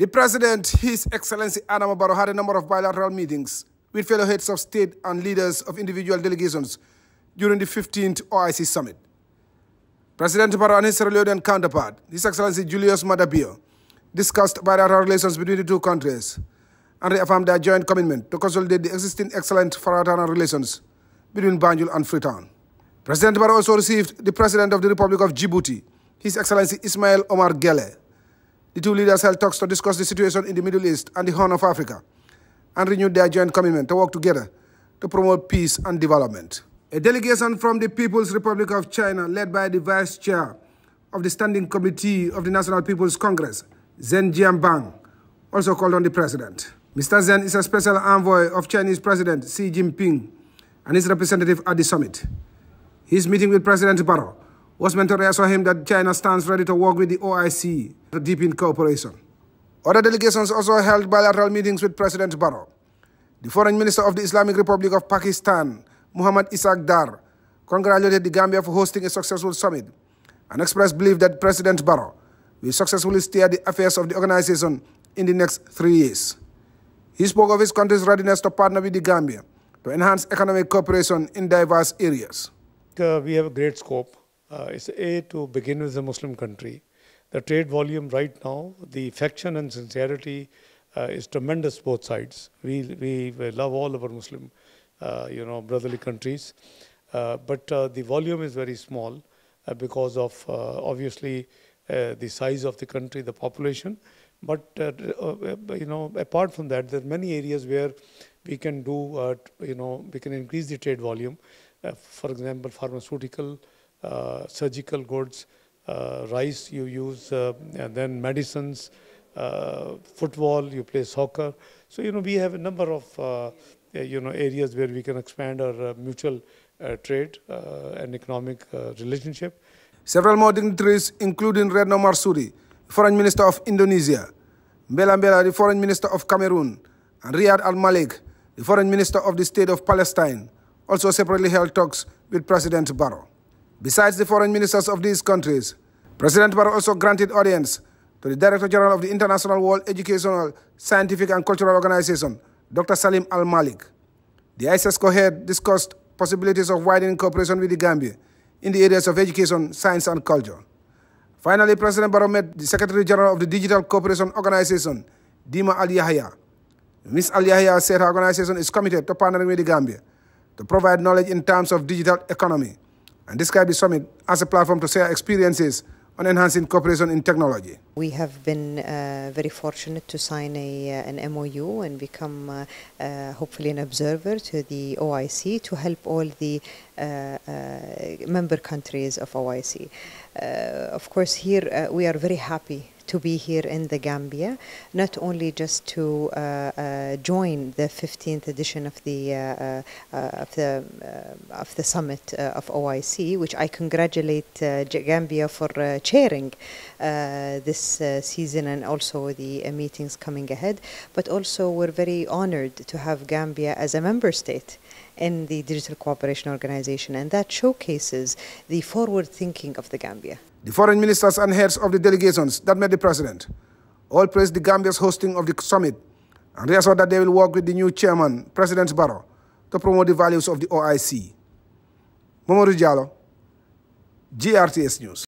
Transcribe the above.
The President, His Excellency Adama Barrow, had a number of bilateral meetings with fellow heads of state and leaders of individual delegations during the 15th OIC summit. President Barrow and his Sierra Leonean counterpart, His Excellency Julius Maada Bio, discussed bilateral relations between the two countries and reaffirmed their joint commitment to consolidate the existing excellent fraternal relations between Banjul and Freetown. President Barrow also received the President of the Republic of Djibouti, His Excellency Ismail Omar Guelleh. The two leaders held talks to discuss the situation in the Middle East and the Horn of Africa and renewed their joint commitment to work together to promote peace and development. A delegation from the People's Republic of China, led by the Vice Chair of the Standing Committee of the National People's Congress, Zheng Jianbang, also called on the President. Mr. Zheng is a special envoy of Chinese President Xi Jinping and his representative at the summit. His meeting with President Barrow was meant to reassure him that China stands ready to work with the OIC to deepen cooperation. Other delegations also held bilateral meetings with President Barrow. The Foreign Minister of the Islamic Republic of Pakistan, Muhammad Ishaq Dar, congratulated the Gambia for hosting a successful summit and expressed belief that President Barrow will successfully steer the affairs of the organization in the next three years. He spoke of his country's readiness to partner with the Gambia to enhance economic cooperation in diverse areas. Uh, we have a great scope. Uh, it's A, to begin with a Muslim country. The trade volume right now, the affection and sincerity uh, is tremendous both sides. We, we, we love all of our Muslim, uh, you know, brotherly countries. Uh, but uh, the volume is very small because of obviously the size of the country, the population, but uh, uh, you know, apart from that, there are many areas where we can do, uh, you know, we can increase the trade volume. for example, pharmaceutical, Uh, surgical goods, uh, rice you use, uh, and then medicines, football, you play soccer. So you know, we have a number of you know areas where we can expand our mutual trade and economic relationship. Several more dignitaries, including Retno Marsudi, Foreign Minister of Indonesia, Mbella Mbella, the Foreign Minister of Cameroon, and Riyad Al Malik, the Foreign Minister of the State of Palestine, also separately held talks with President Barrow. Besides the foreign ministers of these countries, President Barrow also granted audience to the Director General of the International World Educational, Scientific and Cultural Organization, Dr. Salim Al Malik. The ISESCO head discussed possibilities of widening cooperation with the Gambia in the areas of education, science, and culture. Finally, President Barrow met the Secretary General of the Digital Cooperation Organization, Dima Al Yahya. Ms. Al Yahya said her organization is committed to partnering with the Gambia to provide knowledge in terms of digital economy and described the summit as a platform to share experiences on enhancing cooperation in technology. We have been uh, very fortunate to sign a, uh, an MOU and become uh, uh, hopefully an observer to the OIC to help all the uh, uh, member countries of OIC. of course, here we are very happy to be here in the Gambia, not only just to uh, uh, join the 15th edition uh, uh, uh, of the uh, of the of the summit of OIC, which I congratulate Gambia for chairing this season and also the meetings coming ahead. But also, we're very honored to have Gambia as a member state in the Digital Cooperation Organization, and that showcases the forward thinking of the Gambia. The foreign ministers and heads of the delegations that met the president all praised the Gambia's hosting of the summit and reassured that they will work with the new chairman, President Barrow, to promote the values of the OIC. Momodou Jallow, GRTS News.